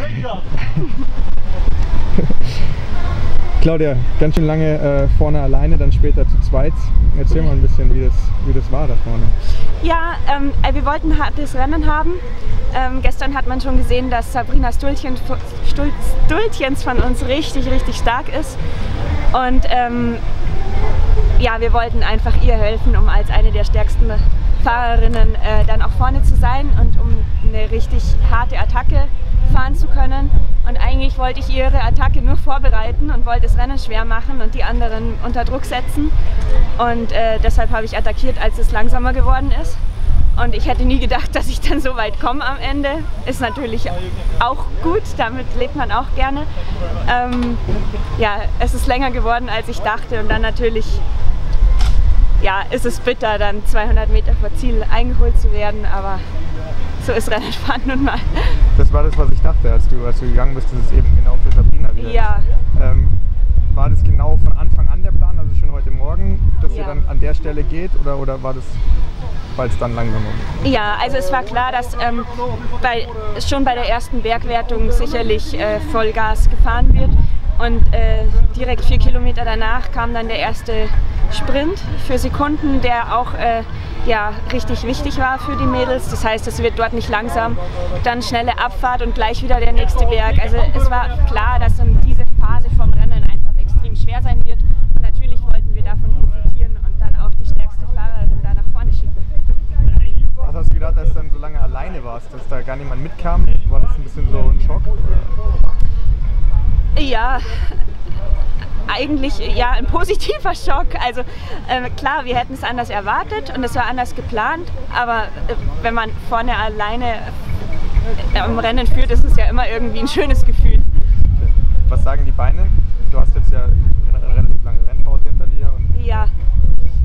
Claudia, ganz schön lange äh, vorne alleine, dann später zu zweit. Erzähl mal ein bisschen, wie das, wie das war da vorne. Ja, ähm, äh, wir wollten ein hartes Rennen haben. Ähm, gestern hat man schon gesehen, dass Sabrina Stultchen, Stulz, Stultjens von uns richtig, richtig stark ist. Und ähm, ja, wir wollten einfach ihr helfen, um als eine der stärksten Fahrerinnen äh, dann auch vorne zu sein und um eine richtig harte Attacke fahren zu können. Und eigentlich wollte ich ihre Attacke nur vorbereiten und wollte das Rennen schwer machen und die anderen unter Druck setzen. Und äh, deshalb habe ich attackiert, als es langsamer geworden ist. Und ich hätte nie gedacht, dass ich dann so weit komme am Ende. Ist natürlich auch gut, damit lebt man auch gerne. Ähm, ja, es ist länger geworden, als ich dachte. Und dann natürlich ja, ist es bitter, dann 200 Meter vor Ziel eingeholt zu werden. Aber so ist Rennradfahren nun mal. Das war das, was ich dachte, als du, als du gegangen bist, dass es eben genau für Sabrina wieder Ja. Ähm, war das genau von Anfang an der Plan, also schon heute Morgen, dass Ja. ihr dann an der Stelle geht oder, oder war das, weil es dann langsamer wurde? Ja, also es war klar, dass ähm, bei, schon bei der ersten Bergwertung sicherlich äh, Vollgas gefahren wird. Und äh, direkt vier Kilometer danach kam dann der erste Sprint für Sekunden, der auch äh, ja, richtig wichtig war für die Mädels. Das heißt, es wird dort nicht langsam, dann schnelle Abfahrt und gleich wieder der nächste Berg. Also es war klar, dass diese Phase vom Rennen einfach extrem schwer sein wird. Und natürlich wollten wir davon profitieren und dann auch die stärkste Fahrerin da nach vorne schicken. Was hast du gedacht, als du dann so lange alleine warst, dass da gar niemand mitkam? War das ein bisschen so ein Schock? Ja, eigentlich ja ein positiver Schock. Also äh, klar, wir hätten es anders erwartet und es war anders geplant, aber äh, wenn man vorne alleine äh, am Rennen führt, ist es ja immer irgendwie ein schönes Gefühl. Was sagen die Beine? Du hast jetzt ja eine relativ lange Rennpause hinter dir. Ja.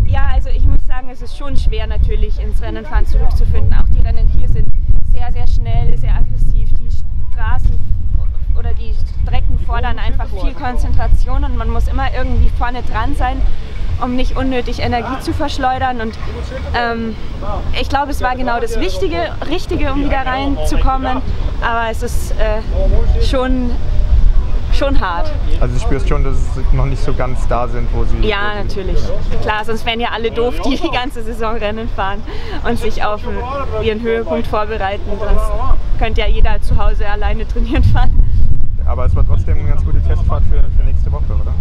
Ja, also ich muss sagen, es ist schon schwer natürlich ins Rennenfahren zurückzufinden. Auch die Rennen hier sind sehr, sehr schnell, sehr aggressiv. Die Straßen oder die Strecken fordern einfach viel Konzentration und man muss immer irgendwie vorne dran sein, um nicht unnötig Energie zu verschleudern. Und ähm, ich glaube, es war genau das Wichtige, Richtige, um wieder reinzukommen. Aber es ist äh, schon, schon hart. also du spürst schon, dass sie noch nicht so ganz da sind, wo sie... Ja, wo natürlich. Klar, sonst wären ja alle doof, die die ganze Saison Rennen fahren und sich auf ihren Höhepunkt vorbereiten. Sonst könnte ja jeder zu Hause alleine trainieren fahren. Aber es war trotzdem eine ganz gute Testfahrt für, für nächste Woche, oder?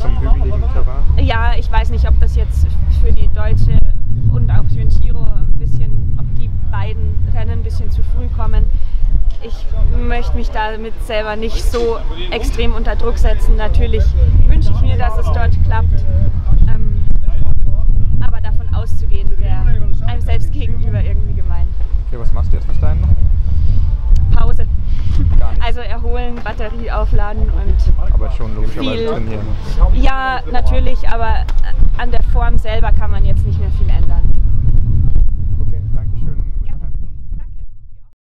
Zum hügeligen Terrain. Ja, ich weiß nicht, ob das jetzt für die Deutsche und auch für den Giro ein bisschen, ob die beiden Rennen ein bisschen zu früh kommen. Ich möchte mich damit selber nicht so extrem unter Druck setzen. Natürlich wünsche ich mir, dass es dort klappt. Ähm, erholen, Batterie aufladen und Aber schon viel. trainieren. ja, natürlich, aber an der Form selber kann man jetzt nicht mehr viel ändern.